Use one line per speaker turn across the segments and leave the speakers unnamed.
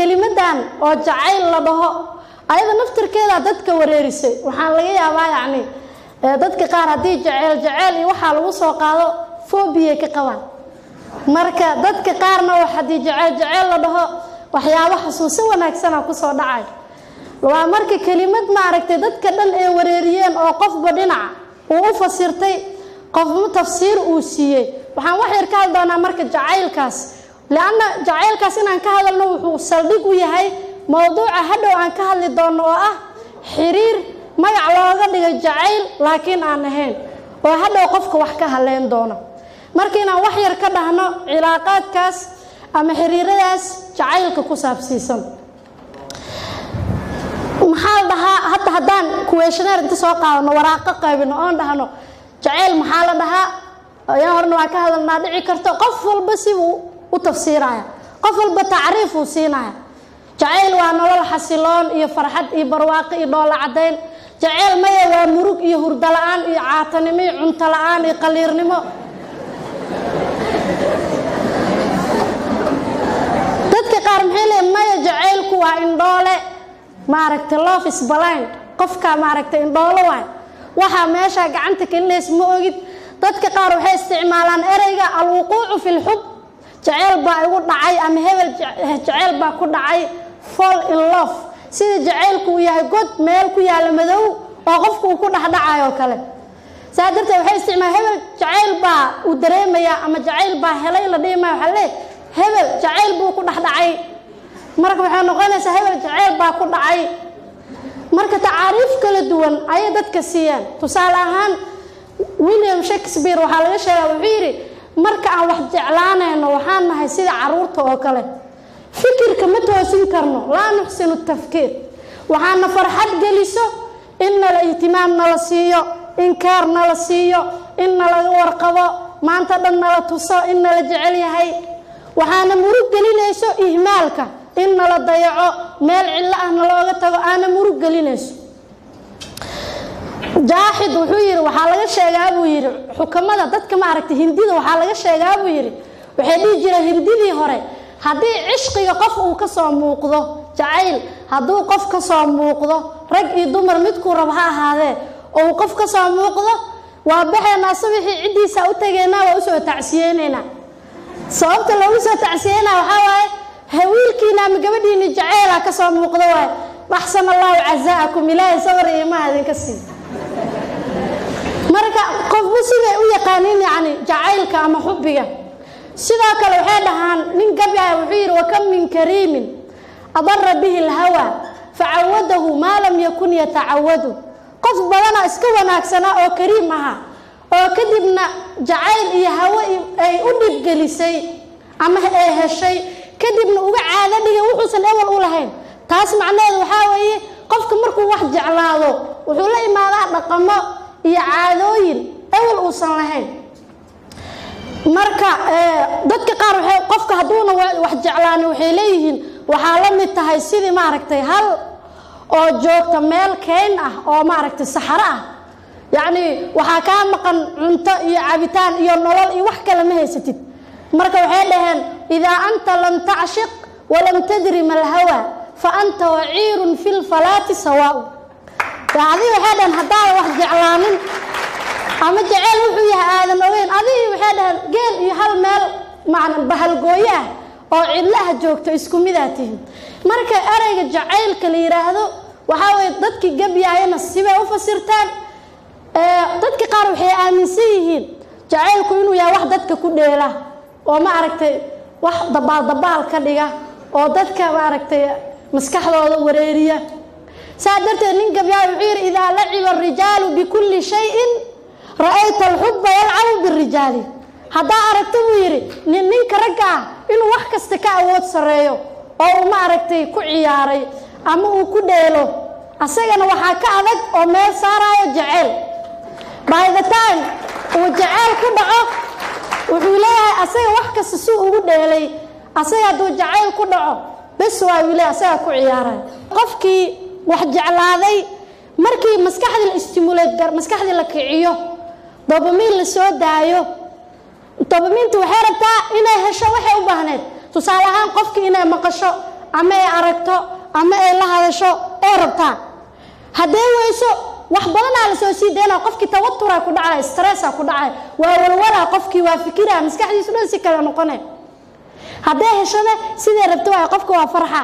kelimadan oo jacayl la dhaho ayada naftirkeeda dadka wareerisay. Waxaan laga yaabaa yacni dadka qaar haddii jaceyl jaceyl iyo waxaa lagu soo qaado foobiyay ka qabaan marka dadka qaarna wax haddii jaceyl jaceyl la dhaho waxyaabo xasuuso wanaagsana ku soo dhacay. Waa marka kelimad maaragtay dadka dhan ay wareeriyeen oo qofba dhinaca uu u fasirtay qofma tafsiir uu siiyey. Waxaan wax yar ka hadli doonaa marka jacaylkaas lianna jacaylkaas inaan ka hadalno wuxuu saldhig u yahay mowduuca hadhow aan ka hadli doono oo ah xiriir magac looga dhigay jacayl laakiin aan ahayn. Oo hadhow qofka wax ka hadleyn doono. Marka inaan wax yar ka dhahno cilaaqaadkaas ama xiriiradaas jacaylka ku saabsiisan. Maxaa dhahaa hadda haddaan kuweeshaneer inta soo qaadano waraaqo qaybino oon dhahno jacayl maxaa la dhahaa? Ayaan horna waa ka hadalnaa dhici karto. Qof walba sibuu u tafsiiraya. Qof walba tacriif uu siinaya. Jacayl waa nolol xasiloon iyo farxad iyo barwaaqo iyo dhoola caddayn jacayl maya waa murug iyo hurdo la'aan iyo caatanimo iyo cunto la'aan iyo qaliirnimo. Dadka qaar maxay leeyiin maya jacaylku waa indhoole. Maaragtay love blind. Qofka maaragtay indhoolo waay waxaa meeshaa gacanta kelinays ma ogid. Dadka qaar waxay isticmaalaan ereyga alwuquucu fi lxub jaceyl baa igu dhacay ama hebel jaceyl baa ku dhacay fall in love. Sida jacaylku uu yahay god meel ku yaalla madow oo qofku uu ku dhexdhacayo oo kale. Saa darteed waxay isticmaala hebel jacayl baa uu dareemayaa ama jacayl baa helay la dhihi maayo waxaa lee hebel jacayl buu ku dhexdhacay marka waxay noqonaysaa hebel jaceyl baa ku dhacay. Marka tacaariif kala duwan ayay dadka siiyaan. Tusaale ahaan william shakespeare waxaa laga sheegaa wuxuu yidhi marka aan wax jeclaanayno waxaan nahay sida carruurta oo kale. Fikirka ma toosin karno laa nuxsinu tafkiir. Waxaana farxad geliso in nala ihtimaam nala siiyo in kaar nala siiyo in nalaga warqabo maanta dhan nala tuso in nala jecel yahay. Waxaana murug gelinayso ihmaalka in nala dayaco meel cillo ah nalooga tago aana murug gelinayso jaaxid wuxuu yidhi waxaa laga sheegaa buu yidhi. Xukamada dadka maaragtay hindida waxaa laga sheegaa buu yidhi. Waxay dhihi jireen hindidii hore haddii cishqiga qof uu ka soo muuqdo jacayl hadduu qof ka soo muuqdo rag iyo dumar midkuu rab ha ahaadee oo uu qof ka soo muuqdo waa baxaynaa subixii ciddiisa u tegaynaa waa u soo tacsiyeynaynaa sababta loogu soo tacsiyeynaa waxaa waaye hawiilkiina ama gabadhiini jacaylaa ka soo muuqdo waaye? Waxsan allahu casaakum ilaahay sabar iyo maha idinka sii marka qofba siday u yaqaaniin yacni jacaylka ama xubbiga sidoo kale waxay dhahaan nin gabyaya wuxuu yidhi wakam min kariimin adara bihi alhawa facawadahu maa lam yakun yatacawadu qof badana iska wanaagsanaa oo kariim aha oo kadibna jacayl iyo hawo ay u dhibgelisay ama ay heshay kadibna uga caado dhigay wuxuusan ewel u lahayn. Taas macnaheedu waxaa weeye qofka markuu wax jeclaado wuxuu la imaadaa dhaqamo iyo caadooyin ewel uusan lahayn. Marka dadka qaar qofka hadduuna wax jeclaani waxay leeyihiin waxaa la mid tahay sidii maaragtay hal oo joogta meel keyn ah oo maaragtay saxaro ah. Yacni waxaa kaa maqan cunto iyo cabitaan iyo nolol iyo wax kale ma haysatid. Marka waxay dhaheen idaa anta lam tacshiq walam tadri ma alhawa fa anta waciirun fi lfalaati sawaau adii waxay dhaheen haddaadan wax jeclaanin ama jeceyl wuxuu yahay aadan ogeyn adigii waxay dhaheen geel iyo hal meel macna bahalgooyo ah oo cidlaha joogto isku midaa tihin. Marka ereyga jacaylka la yidhaahdo waxaa weye dadkii gebyaayana sibay u fasirtaan. Dadka qaar waxay aaminsan yihiin jacaylku inuu yahay wax dadka ku dheela oo ma aragtay wax dabaal dabaal ka dhiga oo dadka maaragtay maskaxdooda wareeriya saa darteed nin gabyaay wuxuu yidhi idaa laciba arijaalu bikulli shayin ra'ayta alxubba yalcabu birijaali. Haddaa aragto buu yidhi nin ninka ragga ah inuu wax kasta ka awood sarreeyo oo uu ma aragtay ku ciyaaray ama uu ku dheelo asagana waxaa ka adag oo meel saarayo jaceyl by the time uu jaceyl ku dhaco wuxuu leeyahay asaga wax kasta si ugu dheelay asaga hadduu jacayl ku dhaco bes waa wile asaga ku ciyaaray. Qofkii wax jeclaaday. Markii maskaxdii la istimuleed maskaxdii la kiciyo dobamiin la soo daayo. Dobamiinta waxay rabtaa inay hesho waxay u baahneed. Tusaale ahaan qofkii inay maqasho ama ay aragto ama ay la hadasho ee rabtaa. Haddee weyso wax badanaa la soo sii daynaa qofkii tawaturaa ku dhacay stressaa ku dhacay waa walwalaa qofkii waa fikiraa maskaxdiisu dhan si kale noqone. Haddee heshane sidee rabto waay qofka waa farxa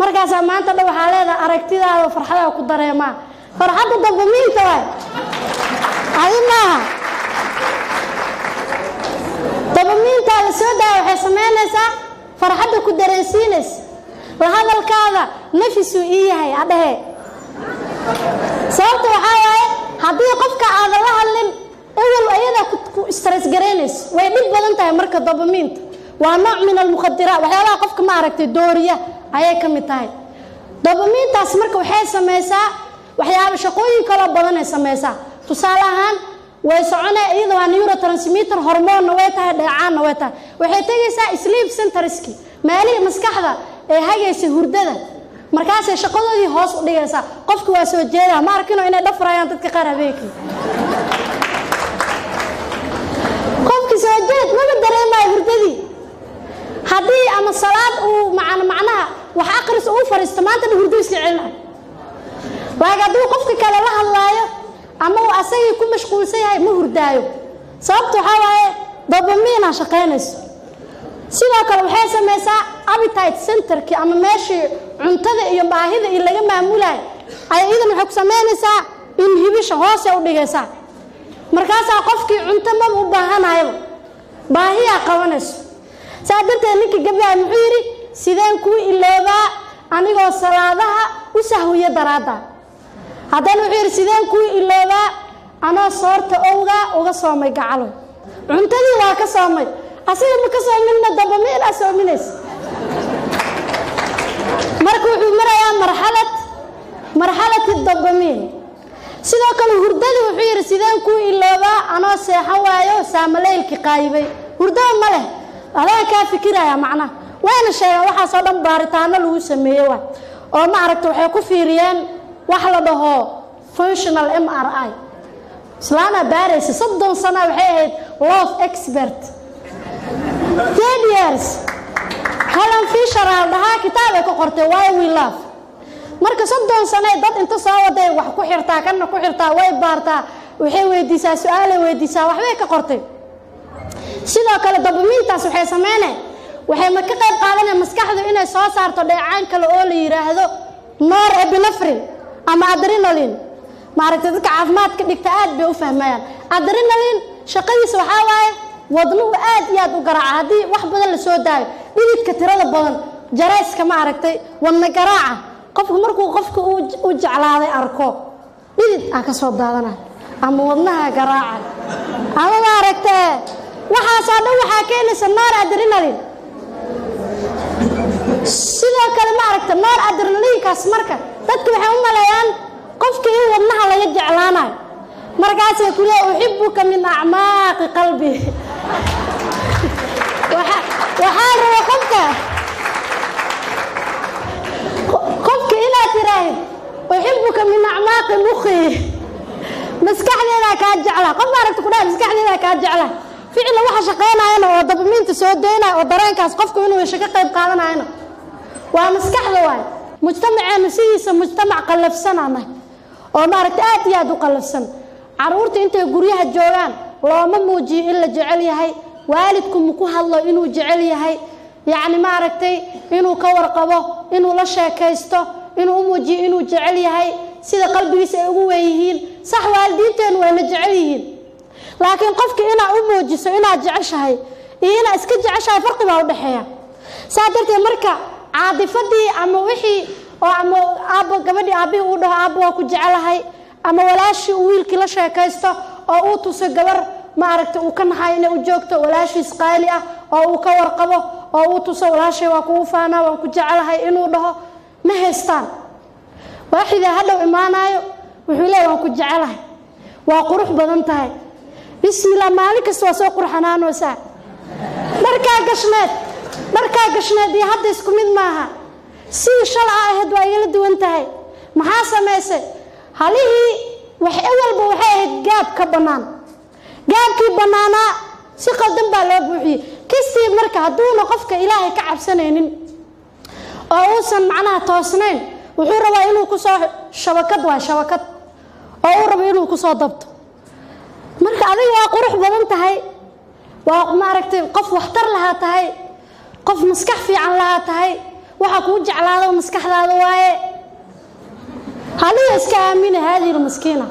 markaasaa maanta dhan waxaa leedahay aragtidaada farxadaa ku dareemaa. Farxadda dambamiinta waay. Adi maaha la soo daaya waxay samaynaysaa farxadda ku dareensiinaysa la hadalkaada nafisuu ii yahay adhehe sababta waxaa waaye haddii qofka aadan la hadlin ewel ayadaa ku stress garaynayso way dhib badan tahay marka dabamiinta waa nooc min almukhadiraat waxyaabaha qofka ma aragtay dooriya ayay ka mid tahay. Dabamiintaas marka waxay samaysaa waxyaaba shaqooyin kaloo badanay samaysaa tusaale ahaan way soconee iyada waa neurotransmitter hormoonna way tahay dheecaanna way tahay. Waxay tegaysaa sleep centerski meelihii maskaxda ee hagaysa hurdada. Markaasay shaqadoodii hoos u dhigaysaa. Qofka waa soo jeedaa. Ma arkino inay dhafrayaan dadka qaar habeenkii. Qofki soo jeed maba dareemayo hurdadii. Haddii ama salaad uu man macnaha wax aqris uu fariisto maanta hurdo celinayo laakiin hadduu qofka kale la hadlaayo ama uu asagii ku mashquulsan yahay ma hurdaayo. Sababta waxaa waaye dobamiina shaqaynayso. Sidoo kale waxay samaysaa appetite centerkii ama meeshii cuntada iyo baahida iyo laga maamulayo. Ay iyadan waxay ku samaynaysaa inhibisha hoose u dhigaysaa. Markaasaa qofkii cunto maba u baahanayaba baahiyaa qabanayso. Saa darteed ninka gabdhaha muxuu yidhi sideen kuu iloobaa anigoo salaadaha u sahwiya daraadda. Haddana wuxuu yidhi sideen kuu iloobaa anoo soorta owgaa uga soomay gacalo. Cuntadii waa ka soomay. Asiga ma ka soominna dabamiinaa soominaysa marka wuxuu marayaa marxalad marxalati dabamiin sidoo kale hurdadii wuxuu yidhi sideen kuu iloobaa anoo seexan waayo saamaleylki qaayibay hurdada ma leh. Adaa kaa fikiraya macnaha wayna sheegaan waxaasoo dhan baaritaano lagu sameeye wa oo ma aragta waxay ku fiiriyeen wax la dhaho functional m r i. Islaanaa baaraysa soddon sana waxay ahayd love expert. Ten years. Helen fisher aa dhahaa kitaab ay ka qortay why we love. Marka soddon sanee dad inta soo waday wax ku xirtaa kana ku xirtaa way baartaa waxay weydiisaa su'aalay weydiisaa waxbay ka qortay. Sidoo kale dabamiintaas waxay sameynay waxay ma ka qayb qaadanaya maskaxdu inay soo saarto dheecaan kale oo la yidhaahdo noor ebinafrin ama adrenalin maaragtay dadka caafimaadka dhigta aad bay u fahmayaan. Adrenalin shaqadiisa waxaa waaye wadnuhu aad iyo aad u garaaca. Haddii wax badan la soo daayo dhididka tirada badan jarayska ma aragtay wadna garaaca qofku markuu qofka u jeclaaday arko dhidid ah ka soo daadanayo ama wadnaha garaaca. Ama ma aragtee waxaasoo dhan waxaa keenaysa noor adrenalin sidoo kale ma aragta noor adrenalinkaas marka dadka waxay u maleeyaan qofka in wadnaha laga jeclaanayo. Markaasay ku leey uxibuka min acmaaqi qalbi. Waxaa raba qofka qofka inaad tiraahid uxibuka min acmaaqi mukhi maskaxdeedaa kaa jeclaa qof maaragta ku dhahay maskaxdeedaa kaa jeclaa ficla waxa shaqaynayana oo dabamiinta soo daynaya oo dareenkaas qofku inuu hesho ka qayb qaadanayana waa maskaxda waay. Mujtamaceenu sidiisa mujtamac qallafsananahay oo maaragta aad iyo aad u qallafsan. Caruurta intay guryaha joogaan looma muujiyo in la jecel yahay. Waalidku maku hadlo inuu jecel yahay. Yacni maaragtay inuu ka warqabo inuu la sheekaysto inuu u muujiyo inuu jecel yahay. Sida qalbigiisa ay ugu weynyihiin sax waalidiinteenu wayna jecel yihiin. Laakiin qofka inaa u muujiso inaad jeceshahay iyo inaad iska jeceshahay farqi baa u dhexeeya. Saa darteed marka caadifadii ama wixii oo ama aabbo gabadhii aabbihii uu dhaho aabbo waa ku jecelahay ama walaashii uu wiilkii la sheekaysto oo uu tuso gabar maaragta uu ka naxay inay u joogto walaashiis qaali ah oo uu ka warqabo oo uu tuso walaashay waa kugu faanaa waan ku jecelahay inuu dhaho ma haystaan. Waaxidaa hadhow imaanaayo wuxuu leeya waan ku jecelahay. Waa qurux badan tahay. Bismillah maalin kasta waa soo qurxanaanoosaa dharkaa gashneed dharkaa gashneed iyo hadda isku mid maaha. Sidii shala a ahayd waa igala duwan tahay. Maxaa samaysay halihii wax ewalba waxay ahayd gaab ka bannaan. Gaabkii bannaanaa si qaldan baa loo buuxiyey. Kastii marka hadduuna qofka ilaahay ka cabsanaynin oo uusan macnaha toosnayn wuxuu rabaa inuu ku soo shabakad waa shabakad oo uu rabo inuu ku soo dabto. Marka adiga waa qurux badan tahay. Waa maaragtay qof waxtar lahaa tahay qof maskax fiican lahaa tahay. Waxa kuu jeclaado maskaxdaada waaye. Haliga iska aamina haadihi lmaskiina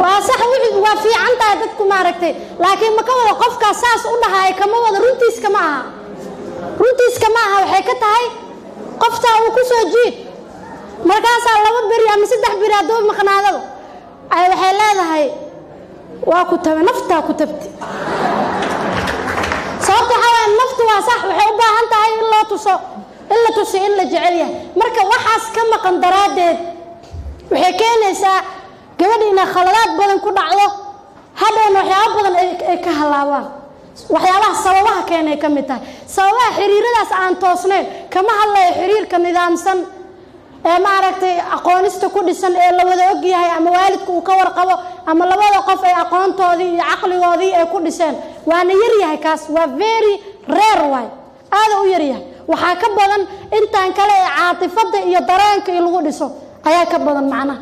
waa fiican tahay dadku maaragtay. Laakiin ma ka wada qofkaas saas u dhahaaya kama wada runtiiska ma aha. Runtiiska ma aha waxay ka tahay qoftaa uu ku soo jiid markaasaa laba beri ama saddex beri hadduu maqnaadaba ay waxay leedahay waa ku tabe naftaa ku tabti sababta waxaa waaya naftu waa sax waxay u baahan tahay in loo tuso in la tuso in la jecel yahay. Marka waxaas ka maqan daraaddeed waxay keenaysaa gabadha inay khaladaad badan ku dhacdo hadhowna waxyaaba badan ay ka halaabaan waxyaabaha sababaha keenay ka mid tahay. Sababaha xiriiradaas aan toosnayn kama hadlayo xiriirka nidaamsan ee maaragtay aqoonista ku dhisan ee la wada ogyahay ama waalidka uu ka warqabo ama labada qof ay aqoontoodii iyo caqligoodii ay ku dhiseen. Waana yaryahay kaas waa very rare waay. Aada u yaryahay waxaa ka badan intaan kale ee caatifada iyo dareenka in lagu dhiso ayaa ka badan macnaha.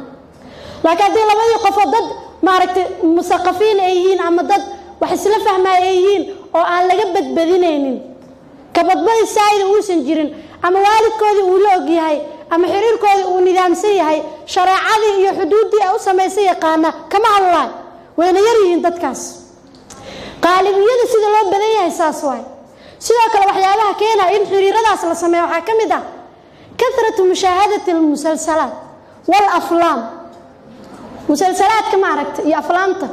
Laakiin haddii labadii qofoo dad maaragtay musaqafiin ay yihiin ama dad wax isla fahmaya ay yihiin oo aan laga badbadinaynin kabadbadi saayida uusan jirin ama waalidkoodii uu la ogyahay ama xiriirkoodii uu nidaamsan yahay shareecadii iyo xuduuddii u samaysa yaqaana kama hadlaay wayna yar yihiin dadkaas. Qaalibiyada sida loo badan yahay saas waay. Sidoo kale waxyaabaha keenaya in xiriiradaas la sameeyo waxaa ka mid ah kahratu mushaahadati almusalsalaat walaflaam musalsalaadka maaragta iyo aflaamta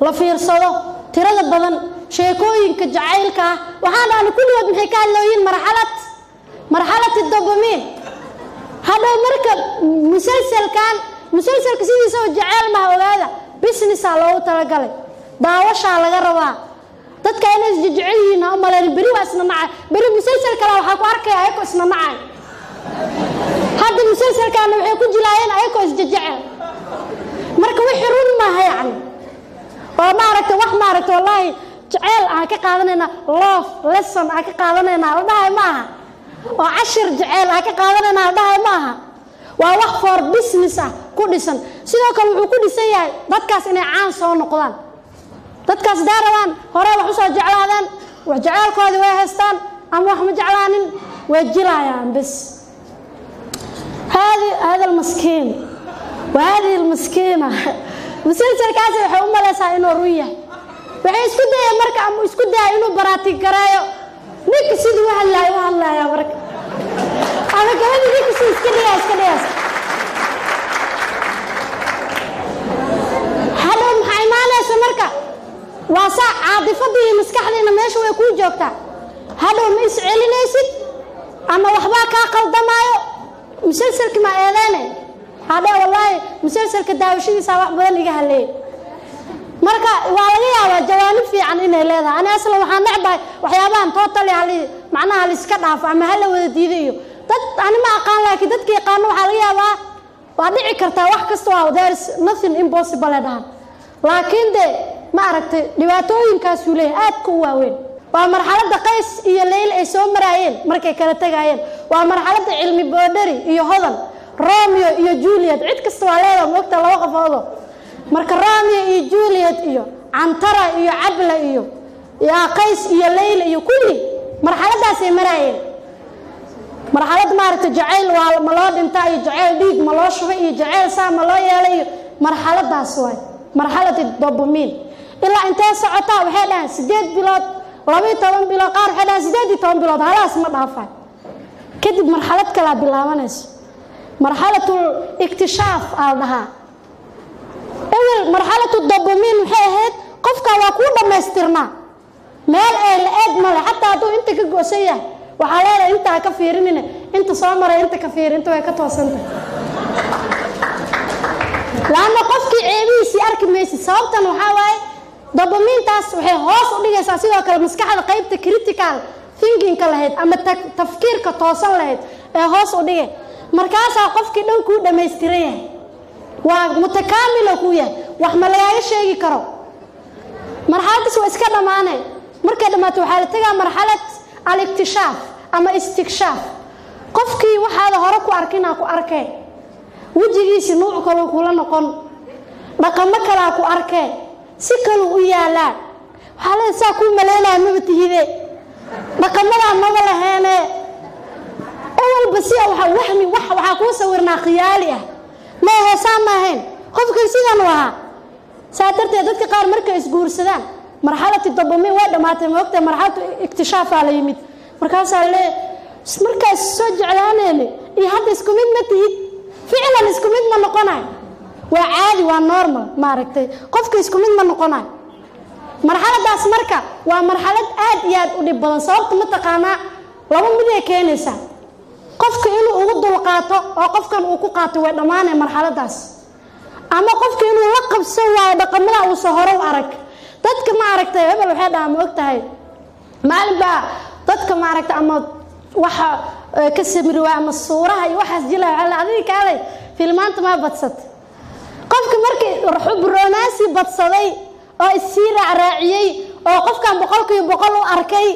la fiirsado tirada badan sheekooyinka jacaylka ah. Waxaan dhahna kulligood maxay ka hadlooyiin marxalad? Marxalati dobomiin hadhow marka musalsalkan musalsalka sidiisaba jaceyl maha ogaada businessaa loogu talagalay daawashaa laga rabaa. Dadka inay isjejecel yihiin ha u malaynin beri waa isna nacay beri musalsal kale waxaa ku arkaya ayakoo isna nacay hadda musalsalkaana waxay ku jilaayeen ayakoo isjejecel marka wixii run maaha yacni. Oo maaragtay wax maaragta wallaahi jaceyl aan ka qaadanaynaa love lesson aan ka qaadanaynaa la dhahay ma oo cashir jeceyl ah ka qaadananaa dhahay ma aha waa wax for business ah ku dhisan. Sidoo kale wuxuu ku dhisan yahay dadkaas inay caan soo noqdaan. Dadkaas hadaa rabaan hore wax u soo jeclaadeen wax jeceylkoodii way haystaan ama wax ma jeclaanin way jilaayaan bes. Hada almaskiin wa haadihi almaskiina ah. masilsalkaasi waxay u malaysaa inuu run yahay. Waxay isku dayeen marka ama isku daya inuu baraati gareeyo ninka siduu u hadlaayo u hadlaaya marka. Ama gabadhi ninka siduu iska dhigaa iska dhigaas hadhow maxaa imaanaysa marka? Waa saa caadifadii maskaxdiina meesha way kuu joogtaa. Hadhow ma is ama waxbaa kaa qaldamaayo? Musalsalki ma eedeene hadhe wallaahi musalsalka daawashadiisa wax badan iga haleeyay marka waa laga yaabaa jawaanib fiican inay leedahay. Ani aslan waxaan necbahay waxyaabahan tootali hali macnaha haliska dhaafo ama hala wada diido iyo dad ani ma aqaan laakiin dadka yaqaano waxaa laga yaabaa waa dhici kartaa wax kasta waa there is nothing impossible dhahan laakiin de ma aragtay dhibaatooyinkaasuu leeyahay aadka u waaweyn. Waa marxaladda qays iyo leyl ay soo maraayeen markay kala tegaayeen waa marxaladda cilmi boodhari iyo hodan romeo iyo juliet cid kasta waa leedaha moogta laba qofoodo marka romeo iyo juliet iyo cantara iyo cabla iyo qays iyo leyla iyo kulli marxaladaasay maraayeen. Marxalad maaragta jacayl waa ma loo dhintaa iyo jacayl dhiig ma loo shubay iyo jacayl saa ma loo yeelay. Iyo marxaladaas waay marxaladi dobomiin ilaa intee socotaa waxay dhahaan sideed bilood labaiyo toban bilood qaar waxay dhahaan sideed iyo toban bilood halaas ma dhaafay kadib marxalad kalaa bilaabanayso marxalatul iktishaaf aa la dhahaa ewel marxalatu dobomiin maxay ahayd qofka waa kuu dhammaystirnaa meel ee la eeg male xataa hadduu inta ka go'san yahay. Waxaa leedahay intaa ka fiirinina inta soo maray inta ka fiiri inta way ka toosantah laanna qofkii ceebihiisii arki maysid. Sababtan waxaa waaye dobomiintaas waxay hoos u dhigaysaa. Sidoo kale maskaxda qaybta critical thinkinka lahayd ama tafkiirka toosan lahayd ee hoos u dhigay. Markaasaa qofkii dhan kuu dhammaystiran yahay waa mutakaamilo kuu yahay wax ma lagaaga sheegi karo. Marxaladaas waa iska dhammaane markay dhammaato waxaa la tegaa marxalad aliktishaaf ama istikshaaf. Qofkii waxaada hore ku arkinaa ku arkee. Wejigiisi nuuc kaluu kula noqon. Dhaqamo kalaa ku arkee. Si kaluu u yaalaa waxaa leeda saa kuu maleynaya maba tihide. Dhaqamadaa maba laheene. Ewalba si wahmi waxaa kuu sawirnaa khiyaali ah ma heesaan ma ahayn? Qofkan sidan u ahaa. Saa darteed dadka qaar markay isguursadaan marxalati dobomin way dhammaatay maogtahay marxalatu iktishaafaa la yimid. Markaasaa lee markaas soo jeclaaneyne iyo hadda isku mid ma tihid ficlan isku mid ma noqonayo waa caadi waa normal maaragtay. Qofka isku mid ma noqonayo marxaladaas marka waa marxalad aad iyo aad u dhib badan sababta mataqaanaa laba mid ay keenaysaa qofka inuu ugu dulqaato oo qofkan uu ku qaato way dhammaanay marxaladaas. Ama qofka inuu la qabsan waayo dhaqamada uusa hore u arag. Dadka ma aragtay hebel waxay dhahaa ma og tahay maalin baa dadka maaragtay ama waxa ka samiri waay ama suuraha iyo waxaas jila adiga kaalay filmaanta maa badsatay qofka markii romaansi badsaday oo issii raacraaciyey oo qofkan boqolkiiba boqol u arkay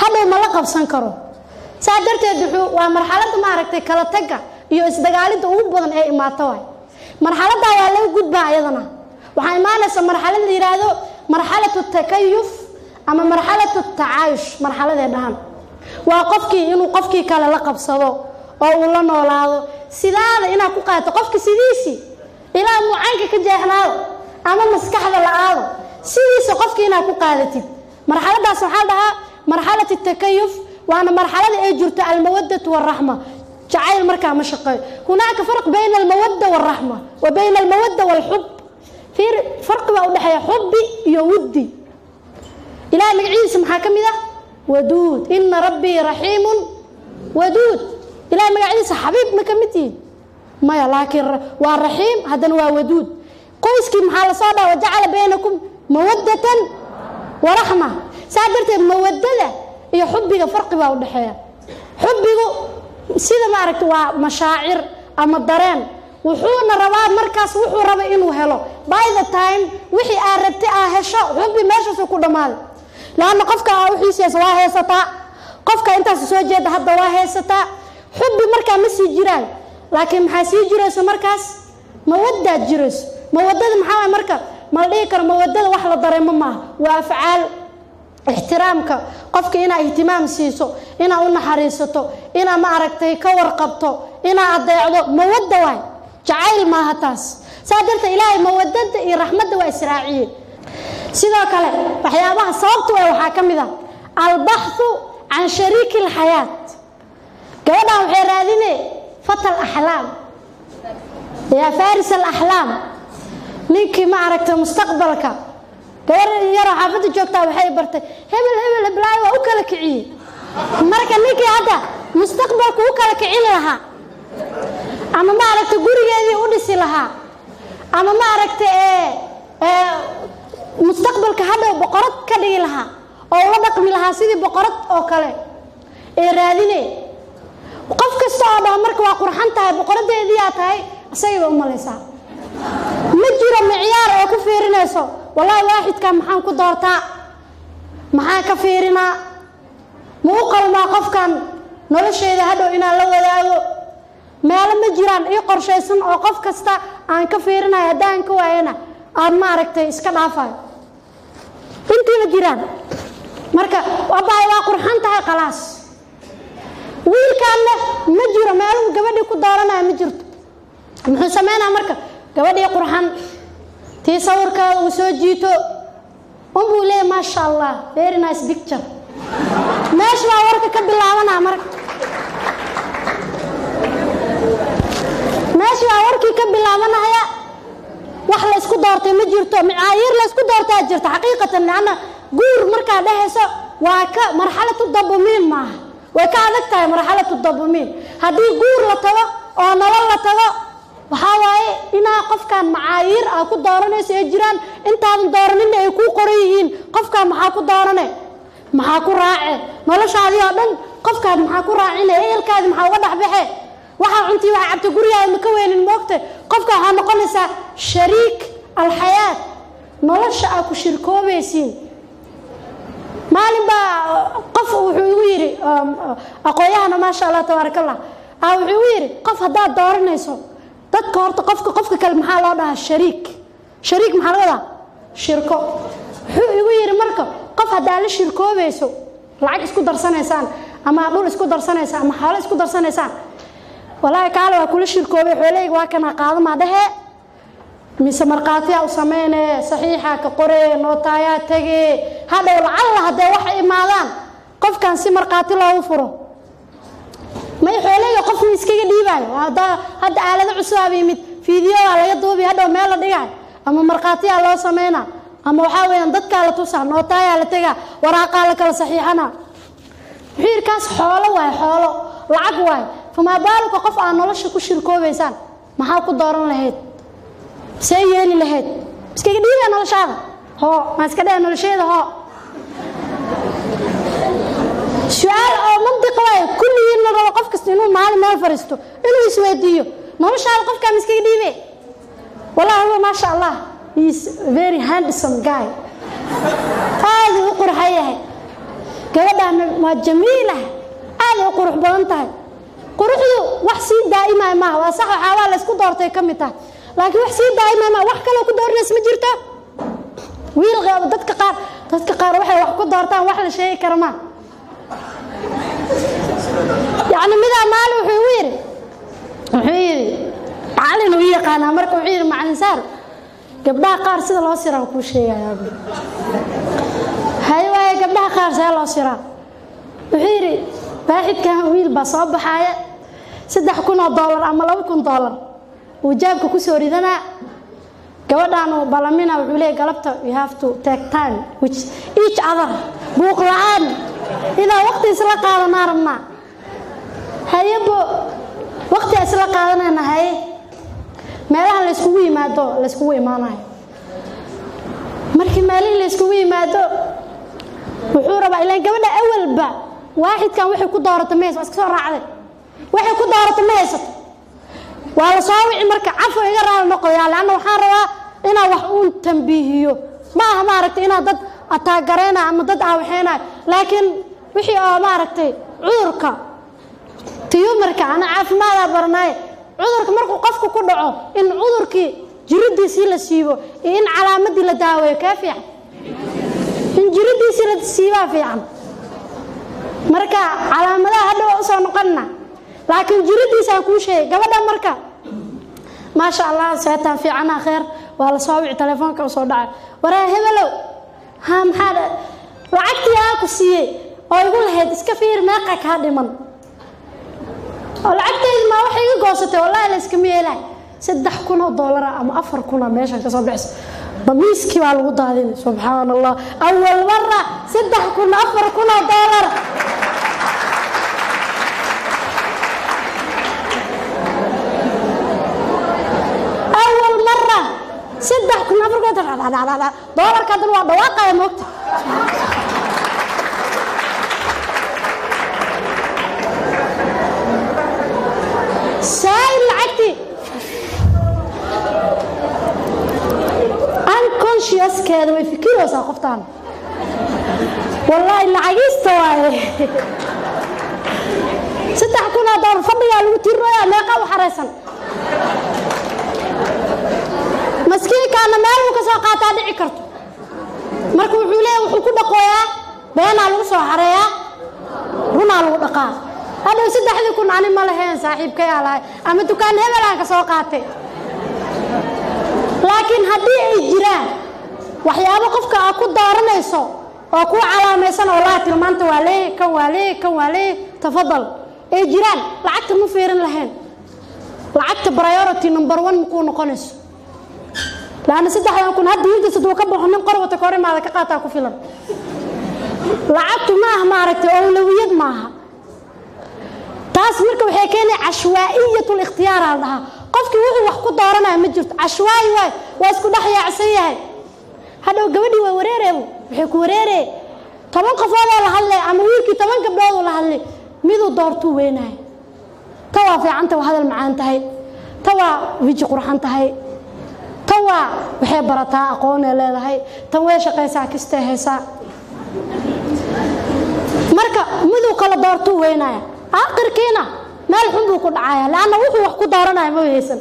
hadhow ma la qabsan karo saa darteed wuxuu waa marxaladda maaragtay kala tagga iyo isdagaalidda ugu badan ee imaato waay. Marxaladdaa waa laga gudbaa ayadana waxaa imaanaysa marxalad la yidhaahdo marxalatu takayuf ama marxalatu tacaayush marxaladee dhahan waa qofkii inuu qofkii kale la qabsado oo uu la noolaado. Sidaada inaad ku qaadato qofka sidiisii ilaa mucaanka ka jeexnaado ama maskaxda la aado sidiisa qofkii inaad ku qaadatid. Marxaladaas waxaa dhahaa marxalat takayuf waana marxalada ay jirto almawadatu waraxma jacayl markaa ma shaqeeyo hunaaka farq bayna almawadda waraxma wa bayna almawadda walxub. Fiir farqi baa udhexeeya xubbi iyo wuddi. Ilahay magaciisa maxaa ka mid ah? Waduud. Ina rabbii raxiimun waduud. Ilahay magaciisa xabiib ma ka mid yihiin maya laakiin waa raxiim haddana waa waduud. Qoyskii maxaa la soo dhaha wajacala baynakum mawaddatan waraxma saa darteed mawadada iyo xubbiga farqi baa udhexeeya xubbigu sida maaragta waa mashaacir ama dareen wuxuuna rabaa markaas wuxuu raba inuu helo. By the time wixii aa rabtay aa hesho xubbi meeshaasuu ku dhammaaday laanna qofka aa uxiisaysa waa haysataa qofka intaas soo jeeda hadda waa haysataa xubbi markaa ma sii jiraayo laakiin maxaa sii jirayso markaas? Mawadaad jirayso. Mawadada maxaa marka? Ma dhihi karo mawadada wax la dareemo maaha. Waa afcaal ixtiraamka qofka inaa ihtimaam siiso inaa u naxariisato inaa ma aragtay ka warqabto inaa adeecdo mawadda waay. Jacayl maaha taas. Saa darteed ilaahay mawadada iyo raxmadda waa israaciyeen sidoo kale waxyaabaha sababta waa waxaa ka mid ah. Albaxthu can shariiki alxayaat gabadhan waxay raadine fata alaxlaam yaa faris alaxlaam ninkii ma aragtay mustaqbalka gabar yaroo xaafadda joogtaa waxay bartay hebel hebel heblaayo waa u kala kiciyey marka ninkii hadda mustaqbalku u kala kicin lahaa ama ma aragtay gurigeedii u dhisi lahaa ama ma aragtay mustaqbalka hadhow boqorad ka dhigi lahaa oo ula dhaqmi lahaa sidii boqorad oo kale ee raadine qof kasta oo dhaho marka waa qurxan tahay boqoradeediyaa tahay isagayba u malaysaa ma jiro micyaar oo ku fiirinayso? Wallaahi waaxidkan maxaan ku doortaa. Maxaan ka fiirinaa. Ma u qalmaa qofkan? Nolosheeda hadhow inaan la wadaago. Meelo ma jiraan ii qorshaysan oo qof kasta aan ka fiirinayo haddaan ka waayana? Aan maaragtay iska dhaafayo intiiba jiraan. Marka abaay waa qurxan tahay khalaas. Wiilkaanna ma jiro meeluhu gabadhii ku dooranaya ma jirto. Muxuu sameynaa marka gabadhii qurxan tii sawirkeeda uu soo jiito unbuu leeya maasha allah very nice picture. Meesha baa warka ka bilaabanaa marka. Meesha baa warkii ka bilaabanaya wax la isku doortay ma jirto macaayiir la isku doortaa jirta xaqiiqatan leanna guur markaa dhehayso waa ka marxalatu dabumiin maaha way ka adag tahay marxalatu dabumiin haddii guur la tago oo nolol la tago waxaa waaye inaa qofkan macaayiir aa ku dooranayso ee jiraan intaadan dooraninna ay kuu qoran yihiin qofkaan maxaa ku doorane? Maxaa ku raace? Noloshaadii oo dhan qofkaad maxaa ku raacine ehelkaadi maxaa uga dhexbaxe waxaa cuntii waxa cabta gurigaada ma ka weynin moogta qofka waxaa noqonaysaa shariik alxayaat. Nolosha aa ku shirkoobaysiin. Maalin baa qof wuxuu igu yidhi aqoon-yahana maasha allah tabaaraka allah ah wuxuu igu yidhi qof haddaad dooranayso dadka horta qofka qofka kale maxaa loo dhahaa shariik. Shariik maxaa laga wadaa shirko. Wuxuu igu yidhi marka qof haddaa la shirkoobayso lacag isku darsanaysaan ama dhul isku darsanaysaan ama xoolo isku darsanaysaan walaahi kaale waa kula shirkoobay xooleyga waa kana qaadamaa dhehe? Mise markhaatiyaa u sameynee saxiixa ka qoree nootaayaa tegee hadhow lacalla haddee waxay imaadaan qofkan si markhaati loogu furo may xooleyga qof ma iskaga dhiibaayo hadda aalado cusubaaba yimid fiidiyoa laga duubi hadhow meel la dhigaayo ama markhaatiyaa loo sameynaa. Ama waxaa weeyaan dadkaa la tusaa nootaayaa la tegaa waraaqaa la kala saxiixana wuxuu xoolo waaye xoolo. Lacag waaye. Famaa baaluka qof aad nolosha ku shirkoobaysaan maxaa ku dooran lahayd? See yeeli lahayd? Iskaga dhiibaa noloshaada. Hoo maa iska dheh nolosheeda hoo su'aal oo mandiq waaye kulligiin la rabo qof kasta inuu maalin meel fariisto inuu isweydiiyo noloshaada qofkaa ma iskaga dhiibe? Wallahi huwa maasha allah is very handsome guy. Aaduu u qurxan yahay. Gabadhaana waa jamiilah aaday u qurux badan tahay. Quruxdu wax sii daa'imaya maaha waa sax waxaabaa la isku doortay ka mid tahay laakiin wax sii daa'imaya maaha wax kaloo ku dooranaysa ma jirto? Wiil dadka qaar dadka qaar waxay wax ku doortaan wax la sheegi kara maa yacni midaa maalin wuxuu igu yidhi wuxuu yidhi macallin uu yaqaanaa. Marka wuxuu yidhi macallin saar gabdhaha qaar sida loo siraa kuu sheegayaa hay waaye gabdhaha qaar see loo siraa wuxuu yidhi waaxidkan wiil baa soo baxaaya saddex kun oo doolar ama laba kun doolar uu jaabka ku soo ridanaa. Gabadhaan uu balamina wuxuu leeyahy galabta you have to take time which each other buuq la'aan inaa waqti isla qaadanaa rabnaa hayebo waqti a isla qaadanayna haye. Meelaha layskugu yimaado layskugu imaanayo markii meelihii layskugu yimaado wuxuu rabaa ilaan gabadha awalba waaxidkan waxay ku doorata ma haysa waa iska soo raacday. Waxay ku doorata ma haysato. Waa la soo wici marka cafo iga raali noqoyaa leanna waxaan rabaa inaan wax uun tambiihiyo ma aha maaragtay inaad dad ataagarayna ama dad aawaxeynayo laakiin wixii oo maaragtay cudurka tiyumarka ana caafimaadaa baranaaye cudurka markuu qofku ku dhaco in cudurkii jiridiisii la siibo iyo in calaamadii la daaweeyo kee fiican? In jiridiisii la siibaa fiican. Marka calaamadaha hadhow u soo noqonna laakiin jiridiisaan kuu sheegay. Gabadha marka maasha allah seetaan fiicana kheer waa la soo wici telefoonka u soo dhacay. Waraa hebelow ha maxaa lacagtii aa siiyey oo igu lahayd iska fiir meeqa kaa dhiman. Oo lacagtaydi maa waxay iga goosatay wallahi la iskama yeelahay saddex kun oo doolara ama afar kuna meeshan ka soo baxayso damiiskii baa lagu daadinay subxaan allah awal mara saddex kun afar kun oo doolar awal mara saddex kun afar kun doolarka haddana waa dhawaaqaya moogta unconsciouskeeda way fikiraysaa qoftaan. Wallaahi lacagiista waaye. Saddex kunoo doolar fadhigaa lagu tirinoyaa meeqa u xaraysan maskiinkaana meel uu ka soo qaataa dhici karto. Marka wuxuu leeyahy wuxuu ku dhaqooyaa beenaa lagu soo xareeyaa runaa lagu dhaqaa. Hadhow saddexdii kun ani ma lahayn saaxiibkayaa lahay ama dukaan hebelaan ka soo qaatay. Laakiin haddii ay jiraan waxyaabo qofka aad ku dooranayso oo ku calaamaysan oo laa tilmaanta waa leey kan waa leey kan waa leey tafadal. Ay jiraan lacagta ma fiirin lahayn. Lacagta priority number one makuu noqonayso. Laanna saddexdan kun hadda wiilkiis hadduu ka baxo nin qorwata ka hor imaada ka qaataa ku filan. Lacagtu ma aha maaragtay owlawiyad maaha taas marka waxay keenay cashwaa'iyat likhtiyaar la dhahaa. Qofkii wuxuu wax ku dooranaya ma jirto. Cashwaayi waay waa isku dhex yaacsan yahay hadhow gabadhii waa wareereebu waxay ku wareeree toban qofoodoo la hadlay ama wiilkii toban gabdhoodoo la hadlay. Miduu doortuu weynahay. Ta waa fiicanta waa hadal macaan tahay. Ta waa wiji qurxan tahay. Ta waa waxay barataa aqoonay leedahay. Tan way shaqaysaa haysaa. Marka miduu kala doortuu weynaya aakhirkiina meel xun buu ku dhacaya leanna wuxuu wax ku dooranaya ma haysan